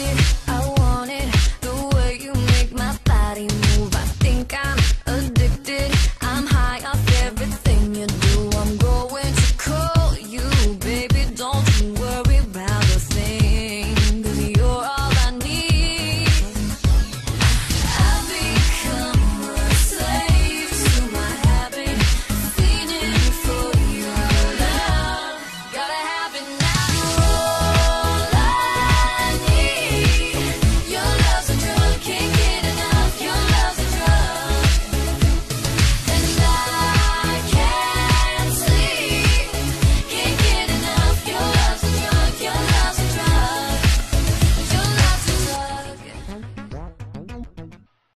it.